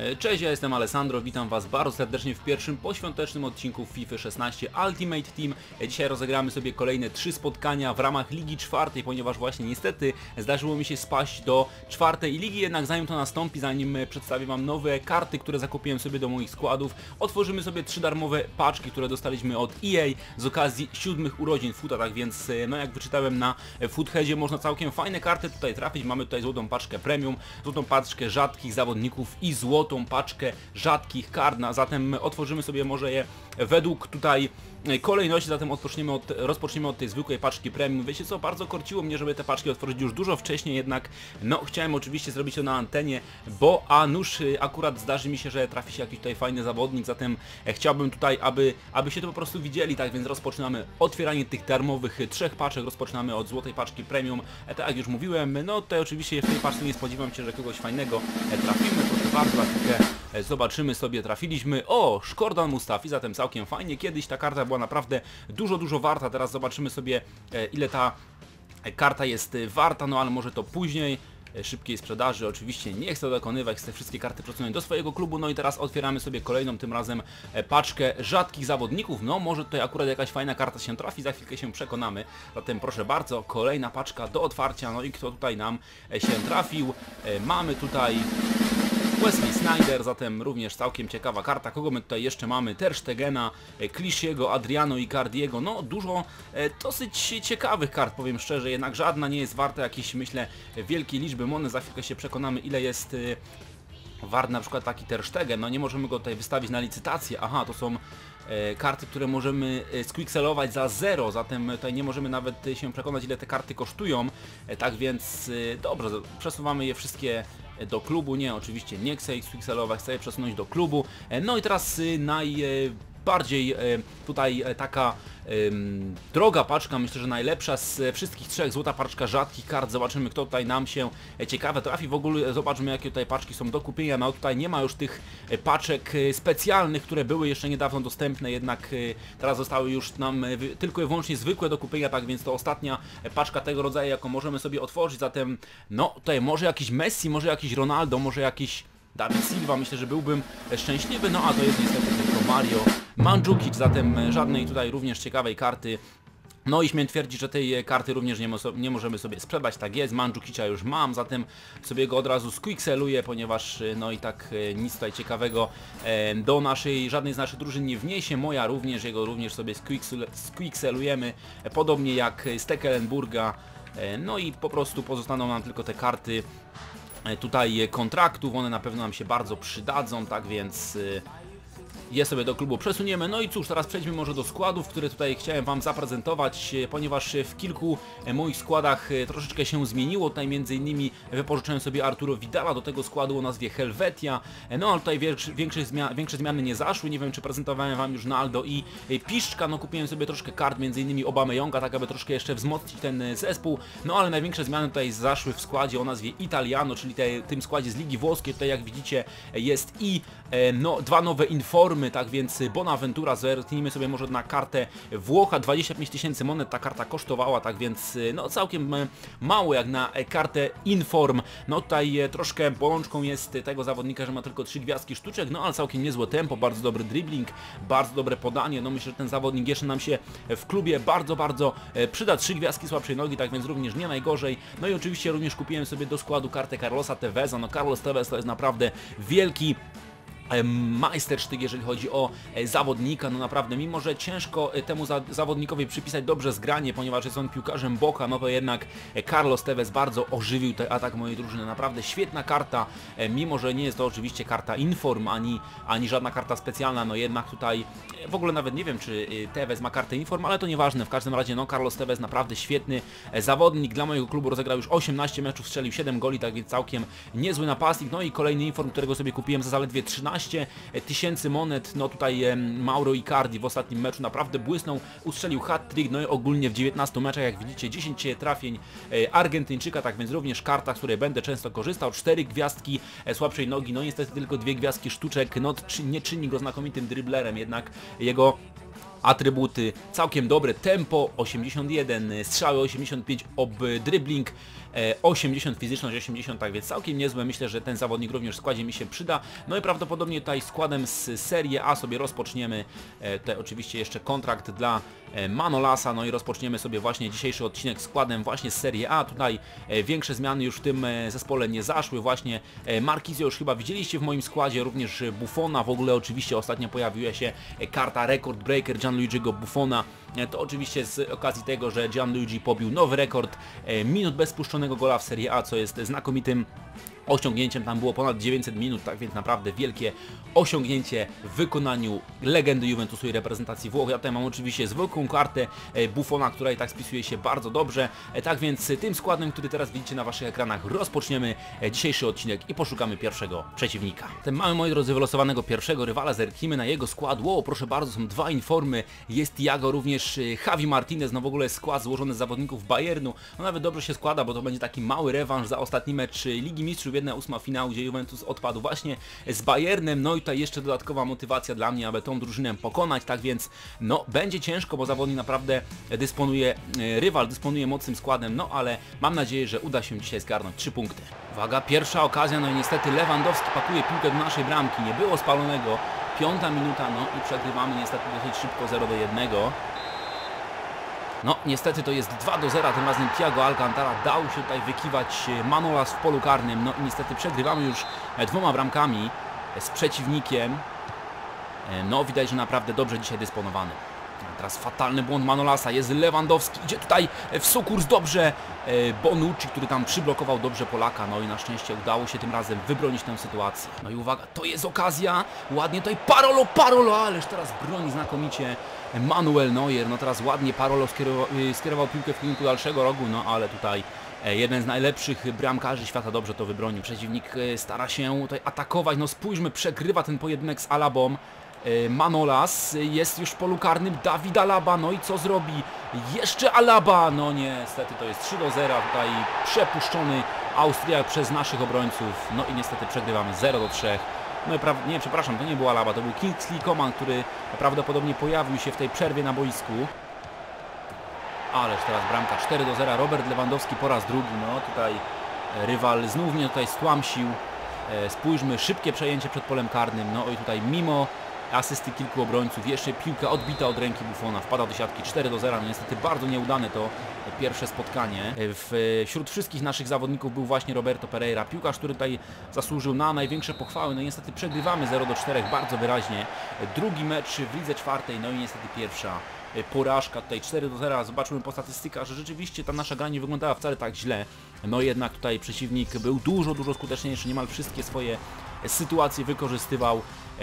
E, Cześć, ja jestem Alessandro, witam Was bardzo serdecznie w pierwszym poświątecznym odcinku FIFA 16 Ultimate Team. E, Dzisiaj rozegramy sobie kolejne trzy spotkania w ramach Ligi Czwartej, ponieważ właśnie niestety zdarzyło mi się spaść do czwartej ligi, jednak zanim to nastąpi, zanim e, przedstawię Wam nowe karty, które zakupiłem sobie do moich składów, otworzymy sobie trzy darmowe paczki, które dostaliśmy od EA z okazji siódmych urodzin Futa, tak więc no jak wyczytałem na Footheadzie można całkiem fajne karty tutaj trafić. Mamy tutaj złotą paczkę premium, złotą paczkę rzadkich zawodników i złotą paczkę rzadkich kart, a zatem otworzymy sobie może je według tutaj e, kolejności, zatem odpoczniemy od, rozpoczniemy od tej zwykłej paczki premium. Wiecie co, bardzo korciło mnie, żeby te paczki otworzyć już dużo wcześniej, jednak no chciałem oczywiście zrobić to na antenie, bo a nuż y, akurat zdarzy mi się, że trafi się jakiś tutaj fajny zawodnik, zatem e, chciałbym tutaj, aby, aby się to po prostu widzieli, tak więc rozpoczynamy otwieranie tych darmowych trzech paczek, rozpoczynamy od złotej paczki premium, e, tak jak już mówiłem, no tutaj oczywiście w tej paczce nie spodziewam się, że kogoś fajnego e, trafimy, chwilkę e, zobaczymy sobie, trafiliśmy, o, Szkordan Mustafi, zatem całkiem fajnie, kiedyś ta karta była naprawdę dużo, dużo warta, teraz zobaczymy sobie e, ile ta karta jest e, warta, no ale może to później e, szybkiej sprzedaży. Oczywiście nie chcę dokonywać, chcę wszystkie karty przesunąć do swojego klubu. No i teraz otwieramy sobie kolejną, tym razem e, paczkę rzadkich zawodników. No może tutaj akurat jakaś fajna karta się trafi, za chwilkę się przekonamy. Zatem proszę bardzo, kolejna paczka do otwarcia. No i kto tutaj nam e, się trafił? E, Mamy tutaj Wesley Snyder, zatem również całkiem ciekawa karta. Kogo my tutaj jeszcze mamy? Ter Stegena, Klishiego, Adriano i Cardiego. No dużo e, dosyć ciekawych kart, powiem szczerze, jednak żadna nie jest warta jakiejś, myślę, wielkiej liczby mony. Za chwilkę się przekonamy, ile jest e, wart na przykład taki Ter Stegen. No nie możemy go tutaj wystawić na licytację. Aha, to są e, karty, które możemy e, squixelować za zero, zatem tutaj nie możemy nawet e, się przekonać ile te karty kosztują, e, tak więc e, dobrze, przesuwamy je wszystkie e, do klubu, nie, oczywiście nie chcę ich squixelować, chcę je przesunąć do klubu, E, no i teraz e, najbardziej e, tutaj e, taka droga paczka, myślę, że najlepsza z e, wszystkich trzech, złota paczka rzadkich kart, zobaczymy kto tutaj nam się ciekawe trafi, w ogóle zobaczmy jakie tutaj paczki są do kupienia, no tutaj nie ma już tych paczek specjalnych, które były jeszcze niedawno dostępne, jednak teraz zostały już nam tylko i wyłącznie zwykłe do kupienia, tak więc to ostatnia paczka tego rodzaju, jaką możemy sobie otworzyć, zatem no tutaj może jakiś Messi, może jakiś Ronaldo, może jakiś Dawid Silva, myślę, że byłbym szczęśliwy, no a to jest niestety tylko Mario Mandzukic, zatem żadnej tutaj również ciekawej karty. No i śmiem twierdzić, że tej karty również nie, mo nie możemy sobie sprzedać, tak jest, Mandzukicia już mam, zatem sobie go od razu squixeluję, ponieważ no i tak e, nic tutaj ciekawego e, do naszej, żadnej z naszych drużyn nie wniesie, moja również, jego również sobie squixelujemy, e, podobnie jak z Tecklenburga, e, no i po prostu pozostaną nam tylko te karty tutaj e, kontraktów, one na pewno nam się bardzo przydadzą, tak więc e, je sobie do klubu przesuniemy. No i cóż, teraz przejdźmy może do składów, które tutaj chciałem Wam zaprezentować, e, ponieważ e, w kilku e, moich składach troszeczkę się zmieniło. Tutaj innymi wypożyczyłem sobie Arturo Vidala do tego składu o nazwie Helvetia. No ale tutaj większe, zmia większe zmiany nie zaszły. Nie wiem, czy prezentowałem Wam już Naldo i Piszczka. No kupiłem sobie troszkę kart, między innymi Obameyonga, tak aby troszkę jeszcze wzmocnić ten zespół. No ale największe zmiany tutaj zaszły w składzie o nazwie Italiano, czyli tym składzie z Ligi Włoskiej. Tutaj jak widzicie jest i no, dwa nowe informy, tak więc Bonaventura, zerknijmy sobie może na kartę Włocha, 25 tysięcy monet ta karta kosztowała, tak więc e, no całkiem e, mało jak na e, kartę Inform. No tutaj e, troszkę bolączką jest tego zawodnika, że ma tylko 3 gwiazdki sztuczek, no ale całkiem niezłe tempo, bardzo dobry dribbling, bardzo dobre podanie, no myślę, że ten zawodnik jeszcze nam się w klubie bardzo, bardzo e, przyda. 3 gwiazdki słabszej nogi, tak więc również nie najgorzej. No i oczywiście również kupiłem sobie do składu kartę Carlosa Teveza, no Carlos Tevez to jest naprawdę wielki majstersztyk, jeżeli chodzi o e, zawodnika, no naprawdę, mimo że ciężko e, temu za zawodnikowi przypisać dobrze zgranie, ponieważ jest on piłkarzem boka, no to jednak e, Carlos Tevez bardzo ożywił ten atak mojej drużyny, naprawdę świetna karta, e, mimo że nie jest to oczywiście karta inform, ani, ani żadna karta specjalna, no jednak tutaj e, w ogóle nawet nie wiem, czy e, Tevez ma kartę inform, ale to nieważne, w każdym razie, no Carlos Tevez naprawdę świetny e, zawodnik, dla mojego klubu rozegrał już 18 meczów, strzelił 7 goli, tak więc całkiem niezły napastnik, no i kolejny inform, którego sobie kupiłem za zaledwie 13 tysięcy monet, no tutaj Mauro Icardi w ostatnim meczu naprawdę błysnął, ustrzelił hat-trick, no i ogólnie w 19 meczach, jak widzicie, 10 trafień e, Argentyńczyka, tak więc również karta, z której będę często korzystał, 4 gwiazdki e, słabszej nogi, no niestety tylko dwie gwiazdki sztuczek, no nie czyni go znakomitym dribblerem, jednak jego atrybuty całkiem dobre, tempo 81, strzały 85, ob dribbling 80, fizyczność 80, tak więc całkiem niezłe. Myślę, że ten zawodnik również w składzie mi się przyda. No i prawdopodobnie tutaj składem z Serie A sobie rozpoczniemy. Tutaj oczywiście jeszcze kontrakt dla Manolasa, no i rozpoczniemy sobie właśnie dzisiejszy odcinek składem właśnie z Serie A. Tutaj większe zmiany już w tym zespole nie zaszły. Właśnie Markizio już chyba widzieliście w moim składzie, również Buffona. W ogóle oczywiście ostatnio pojawiła się karta Record Breaker Gianluigi'ego Buffona. To oczywiście z okazji tego, że Gianluigi pobił nowy rekord minut bez puszczonego gola w Serie A, co jest znakomitym osiągnięciem, tam było ponad 900 minut, tak więc naprawdę wielkie osiągnięcie w wykonaniu legendy Juventusu i reprezentacji Włoch. Ja tutaj mam oczywiście zwykłą kartę e, Buffona, która i tak spisuje się bardzo dobrze, e, tak więc tym składem, który teraz widzicie na waszych ekranach rozpoczniemy e, dzisiejszy odcinek i poszukamy pierwszego przeciwnika. Ten mamy, moi drodzy, wylosowanego pierwszego rywala, zerknijmy na jego skład. Ło, proszę bardzo, są dwa informy, jest Jago, również Javi Martinez, no w ogóle skład złożony z zawodników Bayernu, no nawet dobrze się składa, bo to będzie taki mały rewanż za ostatni mecz Ligi Mistrzów 1-8 finału, gdzie Juventus odpadł właśnie z Bayernem, no i tutaj jeszcze dodatkowa motywacja dla mnie, aby tą drużynę pokonać, tak więc no będzie ciężko, bo zawodnik naprawdę dysponuje, e, rywal dysponuje mocnym składem, no ale mam nadzieję, że uda się dzisiaj zgarnąć 3 punkty. Uwaga, pierwsza okazja, no i niestety Lewandowski pakuje piłkę do naszej bramki, nie było spalonego, piąta minuta, no i przegrywamy niestety dosyć szybko 0 do 1. No, niestety to jest 2 do 0, tym razem Thiago Alcantara dał się tutaj wykiwać e, Manolas w polu karnym, no i niestety przegrywamy już e, dwoma bramkami z przeciwnikiem. E, no, widać, że naprawdę dobrze dzisiaj dysponowany. Teraz fatalny błąd Manolasa, jest Lewandowski, idzie tutaj w sukurs dobrze. Bonucci, który tam przyblokował dobrze Polaka, no i na szczęście udało się tym razem wybronić tę sytuację. No i uwaga, to jest okazja, ładnie tutaj Parolo, Parolo, ależ teraz broni znakomicie Manuel Neuer, no teraz ładnie Parolo skierował, y, skierował piłkę w kierunku dalszego rogu, no ale tutaj e, jeden z najlepszych bramkarzy świata dobrze to wybronił. Przeciwnik e, stara się tutaj atakować, no spójrzmy, przegrywa ten pojedynek z Alabą. E, Manolas jest już w polu karnym, Dawid Alaba, no i co zrobi? Jeszcze Alaba, no niestety to jest 3 do 0, tutaj przepuszczony Austriak przez naszych obrońców, no i niestety przegrywamy 0 do 3. No i nie, przepraszam, to nie była Laba, to był Kingsley Coman, który prawdopodobnie pojawił się w tej przerwie na boisku. Ależ teraz bramka 4 do 0. Robert Lewandowski po raz drugi. No tutaj rywal znów mnie tutaj stłamsił. E, spójrzmy, szybkie przejęcie przed polem karnym. No i tutaj mimo asysty kilku obrońców, jeszcze piłka odbita od ręki Buffona, wpada do siatki 4 do 0. No niestety bardzo nieudane to pierwsze spotkanie. Wśród wszystkich naszych zawodników był właśnie Roberto Pereira, piłkarz, który tutaj zasłużył na największe pochwały. No niestety przegrywamy 0 do 4 bardzo wyraźnie. Drugi mecz w lidze czwartej, no i niestety pierwsza porażka, tutaj 4 do 0, zobaczymy po statystykach, że rzeczywiście ta nasza gra nie wyglądała wcale tak źle, no jednak tutaj przeciwnik był dużo, dużo skuteczniejszy, niemal wszystkie swoje sytuacje wykorzystywał,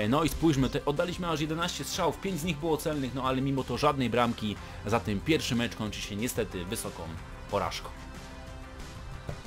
no i spójrzmy, oddaliśmy aż 11 strzałów, 5 z nich było celnych, no ale mimo to żadnej bramki, zatem pierwszy mecz kończy się niestety wysoką porażką.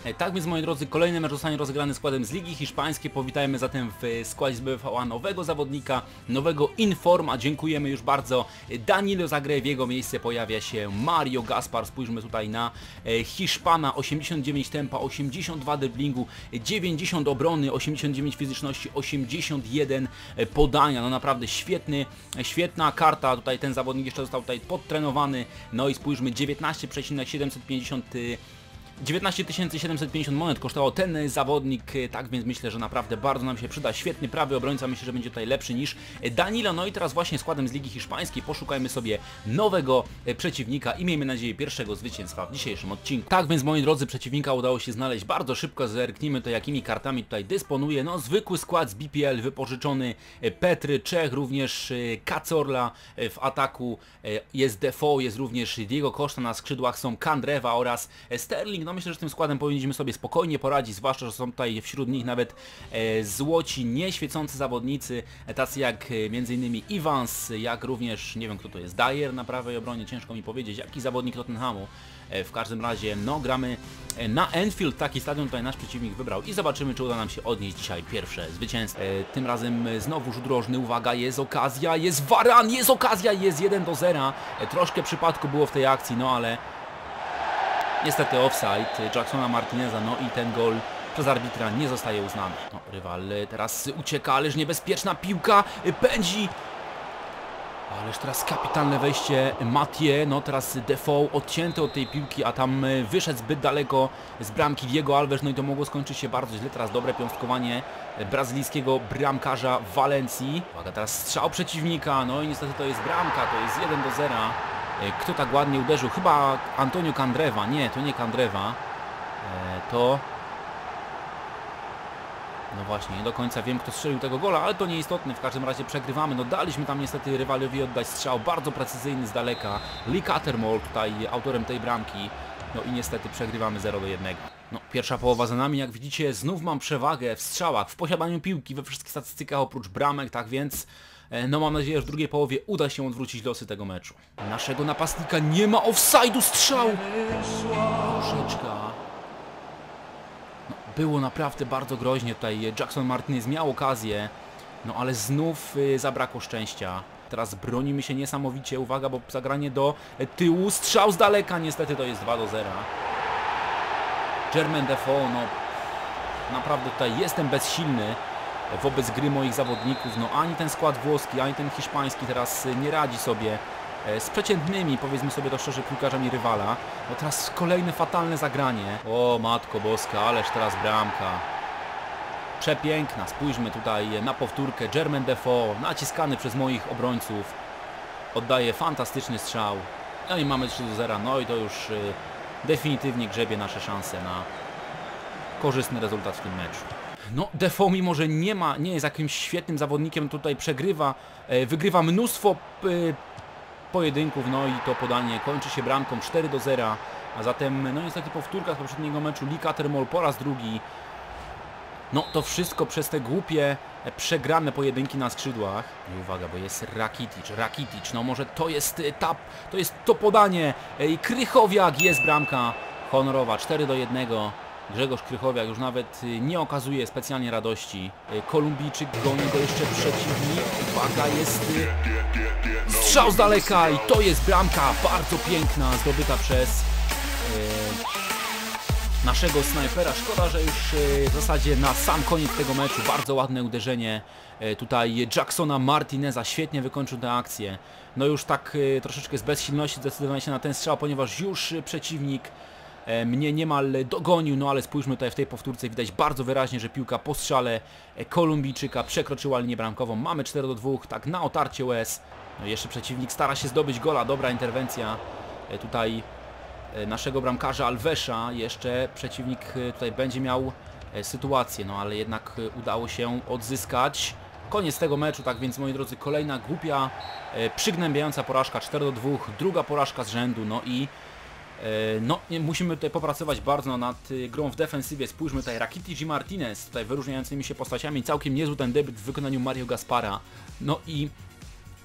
E, tak więc moi drodzy, kolejny mecz zostanie rozegrany składem z Ligi Hiszpańskiej. Powitajmy zatem w składzie z BVA nowego zawodnika, nowego Informa. Dziękujemy już bardzo Danilo Zagre. W jego miejsce pojawia się Mario Gaspar. Spójrzmy tutaj na e, Hiszpana. 89 tempa, 82 driblingu, 90 obrony, 89 fizyczności, 81 e, podania. No naprawdę świetny, świetna karta. Tutaj ten zawodnik jeszcze został tutaj podtrenowany. No i spójrzmy, 19,750 19 750 monet kosztował ten zawodnik, e, tak więc myślę, że naprawdę bardzo nam się przyda. Świetny prawy obrońca, myślę, że będzie tutaj lepszy niż Danilo. No i teraz właśnie składem z Ligi Hiszpańskiej poszukajmy sobie nowego e, przeciwnika i miejmy nadzieję pierwszego zwycięstwa w dzisiejszym odcinku. Tak więc moi drodzy, przeciwnika udało się znaleźć bardzo szybko, zerknijmy to jakimi kartami tutaj dysponuje. No zwykły skład z BPL wypożyczony e, Petry, Czech, również Kacorla w ataku jest Defoe, jest również Diego Costa na skrzydłach, są Kandrewa oraz Sterling no myślę, że tym składem powinniśmy sobie spokojnie poradzić, zwłaszcza, że są tutaj wśród nich nawet e, złoci, nieświecący zawodnicy, e, tacy jak e, m.in. Evans, jak również, nie wiem kto to jest, Dyer na prawej obronie, ciężko mi powiedzieć, jaki zawodnik Tottenhamu. E, w każdym razie, no gramy na Enfield, taki stadion tutaj nasz przeciwnik wybrał i zobaczymy, czy uda nam się odnieść dzisiaj pierwsze zwycięstwo. Tym razem znowu rzut uwaga, jest okazja, jest Varan, jest okazja, jest 1 do 0. Troszkę przypadku było w tej akcji, no ale Niestety offside Jacksona Martineza, no i ten gol przez arbitra nie zostaje uznany. No, rywal teraz ucieka, ależ niebezpieczna piłka, pędzi Ależ teraz kapitalne wejście Mathieu, no teraz Defoe odcięty od tej piłki, a tam wyszedł zbyt daleko z bramki Diego Alves, no i to mogło skończyć się bardzo źle. Teraz dobre piąstkowanie brazylijskiego bramkarza Walencji. Uwaga, teraz strzał przeciwnika, no i niestety to jest bramka, to jest 1 do 0. E, Kto tak ładnie uderzył? Chyba Antonio Candreva, nie, to nie Candreva, E, to no właśnie, nie do końca wiem kto strzelił tego gola, ale to nieistotne, w każdym razie przegrywamy. No daliśmy tam niestety rywalowi oddać strzał, bardzo precyzyjny z daleka. Lee Cattermole tutaj autorem tej bramki. No i niestety przegrywamy 0 do 1. No pierwsza połowa za nami, jak widzicie znów mam przewagę w strzałach, w posiadaniu piłki, we wszystkich statystykach oprócz bramek, tak więc... e, No mam nadzieję, że w drugiej połowie uda się odwrócić losy tego meczu. Naszego napastnika nie ma offside'u strzał! Troszeczka. No, było naprawdę bardzo groźnie tutaj. Jackson Martinez miał okazję, no ale znów y, zabrakło szczęścia. Teraz bronimy się niesamowicie. Uwaga, bo zagranie do e, tyłu. Strzał z daleka. Niestety to jest 2 do 0. German Defoe, no naprawdę tutaj jestem bezsilny wobec gry moich zawodników. No ani ten skład włoski, ani ten hiszpański teraz y, nie radzi sobie e, z przeciętnymi, powiedzmy sobie to szczerze, piłkarzami rywala. No teraz kolejne fatalne zagranie. O matko boska, ależ teraz bramka. Przepiękna, spójrzmy tutaj na powtórkę. German Defoe, naciskany przez moich obrońców. Oddaje fantastyczny strzał. No i mamy 3 do 0, no i to już y, definitywnie grzebie nasze szanse na korzystny rezultat w tym meczu. No, Defoe mimo, że nie ma, nie jest jakimś świetnym zawodnikiem, tutaj przegrywa, e, wygrywa mnóstwo y, pojedynków, no i to podanie kończy się bramką 4 do 0, a zatem, no niestety powtórka z poprzedniego meczu, Lee Cattermole po raz drugi. No to wszystko przez te głupie, e, przegrane pojedynki na skrzydłach. I uwaga, bo jest Rakitic, Rakitic, no może to jest e, tap, to jest to podanie E, i Krychowiak, jest bramka honorowa, 4 do 1. Grzegorz Krychowiak już nawet y, nie okazuje specjalnie radości. Y, Kolumbijczyk goni go jeszcze przeciwnik. Uwaga, jest y, strzał z daleka i to jest bramka bardzo piękna, zdobyta przez naszego snajpera. Szkoda, że już w zasadzie na sam koniec tego meczu bardzo ładne uderzenie tutaj Jacksona Martineza. Świetnie wykończył tę akcję. No już tak troszeczkę z bezsilności zdecydowanie się na ten strzał, ponieważ już przeciwnik mnie niemal dogonił, no ale spójrzmy tutaj w tej powtórce, widać bardzo wyraźnie, że piłka po strzale e, Kolumbijczyka przekroczyła linię bramkową. Mamy 4 do 2, tak na otarcie łez. No jeszcze przeciwnik stara się zdobyć gola, dobra interwencja e, tutaj e, naszego bramkarza Alvesza. Jeszcze przeciwnik e, tutaj będzie miał e, sytuację, no ale jednak e, udało się odzyskać. Koniec tego meczu, tak więc moi drodzy, kolejna głupia, e, przygnębiająca porażka 4 do 2, druga porażka z rzędu, no i e, no, nie, musimy tutaj popracować bardzo nad y, grą w defensywie. Spójrzmy tutaj, Rakitic i Martinez, tutaj wyróżniającymi się postaciami. Całkiem niezły ten debiut w wykonaniu Mario Gaspara. No i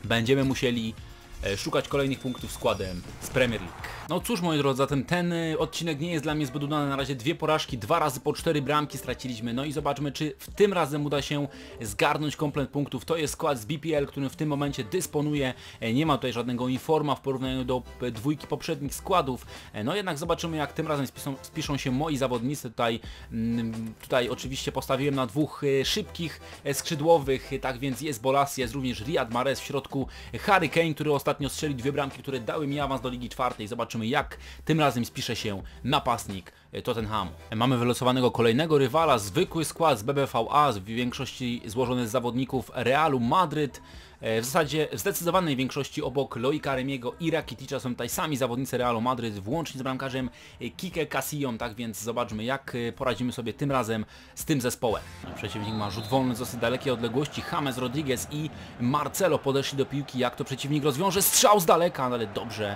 będziemy musieli e, szukać kolejnych punktów składem z Premier League. No cóż moi drodzy, zatem ten y, odcinek nie jest dla mnie zbyt udany. Na razie dwie porażki, dwa razy po cztery bramki straciliśmy. No i zobaczmy, czy w tym razem uda się zgarnąć komplet punktów. To jest skład z BPL, którym w tym momencie dysponuje. E, Nie ma tutaj żadnego informa w porównaniu do e, dwójki poprzednich składów. E, No jednak zobaczymy, jak tym razem spiszą, się moi zawodnicy. Tutaj, mm, tutaj oczywiście postawiłem na dwóch e, szybkich e, skrzydłowych, e, tak więc jest Bolas, jest również Riyad Mahrez w środku Harry Kane, który ostatnio strzelił dwie bramki, które dały mi awans do Ligi Czwartej. Zobaczymy jak tym razem spisze się napastnik e, Tottenhamu. Mamy wylosowanego kolejnego rywala, zwykły skład z BBVA, w większości złożony z zawodników Realu Madryt. E, W zasadzie w zdecydowanej większości obok Loika Remiego i Rakiticza są tutaj sami zawodnicy Realu Madryt, włącznie z bramkarzem e, Kike Casillon, tak więc zobaczmy jak e, poradzimy sobie tym razem z tym zespołem. No, Przeciwnik ma rzut wolny z dosyć dalekiej odległości, James Rodriguez i Marcelo podeszli do piłki, jak to przeciwnik rozwiąże, strzał z daleka, ale dobrze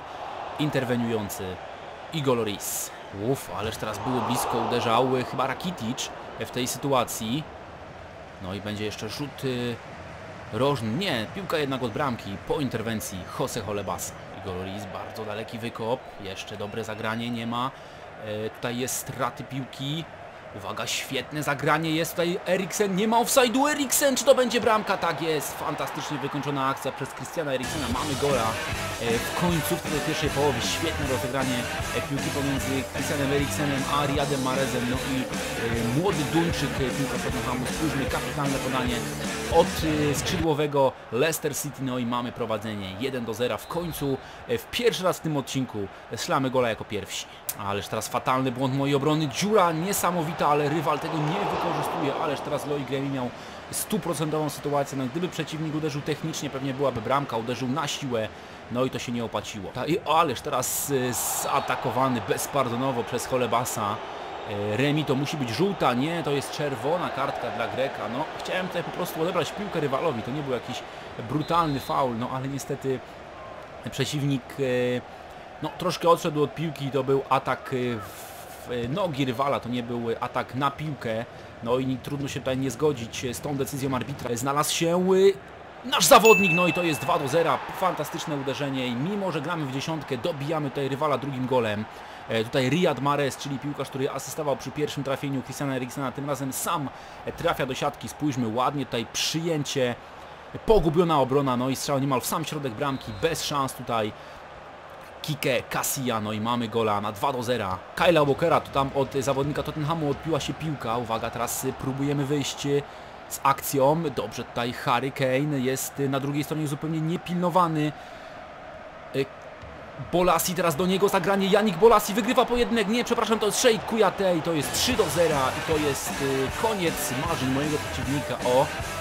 interweniujący Igor Loris. Uff, ależ teraz było blisko, uderzał chyba Rakitic w tej sytuacji. No i będzie jeszcze rzut y, rożny. Nie, piłka jednak od bramki po interwencji Jose Holebasa. Igor Loris, bardzo daleki wykop, jeszcze dobre zagranie, nie ma. E, tutaj jest straty piłki. Uwaga, świetne zagranie jest tutaj Eriksen, nie ma offside'u. Eriksen, czy to będzie bramka? Tak jest, fantastycznie wykończona akcja przez Christiana Eriksena, mamy gola e, w końcówce tej pierwszej połowy, świetne rozegranie e, piłki pomiędzy Christianem Eriksenem a Riyadem Marezem, no i e, młody Duńczyk piłka Tottenhamu, spójrzmy, kapitalne podanie od skrzydłowego Leicester City, no i mamy prowadzenie 1 do 0 w końcu, w pierwszy raz w tym odcinku. Szlamy gola jako pierwsi. Ależ teraz fatalny błąd mojej obrony, dziura niesamowita, ale rywal tego nie wykorzystuje, ależ teraz Loic Remy miał stuprocentową sytuację, no gdyby przeciwnik uderzył technicznie, pewnie byłaby bramka, uderzył na siłę, no i to się nie opłaciło. Ta- I ależ teraz y, zaatakowany bezpardonowo przez Holebasa. Y, Remi to musi być żółta, nie, to jest czerwona kartka dla Greka. No, chciałem tutaj po prostu odebrać piłkę rywalowi, to nie był jakiś brutalny faul, no ale niestety przeciwnik y, no, troszkę odszedł od piłki, to był atak y, nogi rywala, to nie był atak na piłkę. No i trudno się tutaj nie zgodzić z tą decyzją arbitra. Znalazł się y, nasz zawodnik, no i to jest 2 do 0. Fantastyczne uderzenie i mimo, że gramy w dziesiątkę, dobijamy tutaj rywala drugim golem. E, Tutaj Riyad Mahrez, czyli piłkarz, który asystował przy pierwszym trafieniu Christiana Eriksena, tym razem sam trafia do siatki. Spójrzmy ładnie tutaj przyjęcie, pogubiona obrona, no i strzał niemal w sam środek bramki, bez szans tutaj. Kike Casilla, no i mamy gola na 2 do 0. Kyla Walkera, to tam od zawodnika Tottenhamu odpiła się piłka. Uwaga, teraz próbujemy wyjść z akcją. Dobrze, tutaj Harry Kane jest na drugiej stronie zupełnie niepilnowany. Y, Bolasi teraz do niego zagranie, Janik Bolasi wygrywa pojedynek, nie, przepraszam, to jest Kouyaté i to jest 3 do 0 i to jest koniec marzeń mojego przeciwnika o e,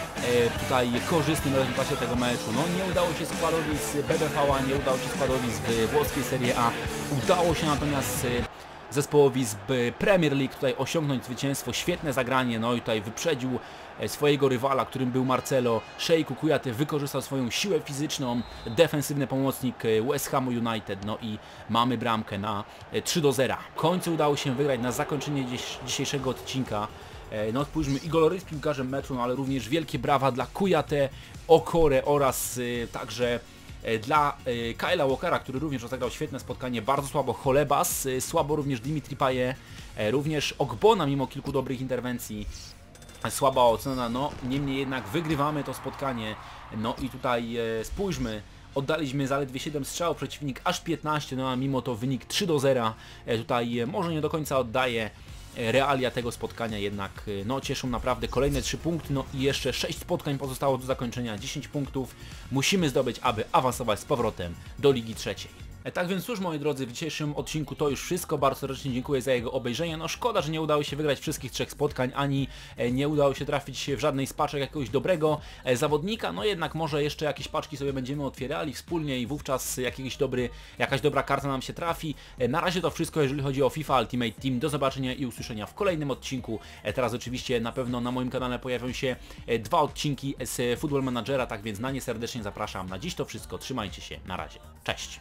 tutaj korzystnym rezultacie tego meczu. No nie udało się składowi z BBV, nie udało się składowi z y, włoskiej Serie A, udało się natomiast y, zespołowi z Premier League tutaj osiągnąć zwycięstwo, świetne zagranie, no i tutaj wyprzedził e, swojego rywala, którym był Marcelo. Sheikh Kouyaté wykorzystał swoją siłę fizyczną, defensywny pomocnik e, West Hamu United, no i mamy bramkę na e, 3 do 0. W końcu udało się wygrać na zakończenie dzisiejszego odcinka. E, No spójrzmy, Igor jest piłkarzem meczu, no ale również wielkie brawa dla Kouyaté, Okore oraz e, także e, dla Kyla Walkera, który również rozegrał świetne spotkanie, bardzo słabo Cholebas, słabo również Dimitri Paye, również Ogbona mimo kilku dobrych interwencji, słaba ocena, no niemniej jednak wygrywamy to spotkanie, no i tutaj spójrzmy, Oddaliśmy zaledwie 7 strzałów, przeciwnik aż 15, no a mimo to wynik 3 do 0. E, Tutaj może nie do końca oddaje realia tego spotkania, jednak e, no cieszą naprawdę kolejne 3 punkty, no i jeszcze 6 spotkań pozostało do zakończenia, 10 punktów musimy zdobyć, aby awansować z powrotem do Ligi Trzeciej. E, Tak więc cóż moi drodzy, w dzisiejszym odcinku to już wszystko, bardzo serdecznie dziękuję za jego obejrzenie, no szkoda, że nie udało się wygrać wszystkich trzech spotkań, ani e, nie udało się trafić w żadnej z paczek jakiegoś dobrego e, zawodnika, no jednak może jeszcze jakieś paczki sobie będziemy otwierali wspólnie i wówczas jakiś dobry, jakaś dobra karta nam się trafi. Na razie to wszystko, jeżeli chodzi o FIFA Ultimate Team, do zobaczenia i usłyszenia w kolejnym odcinku. Teraz oczywiście na pewno na moim kanale pojawią się dwa odcinki z Football Managera, tak więc na nie serdecznie zapraszam. Na dziś to wszystko, trzymajcie się, na razie, cześć!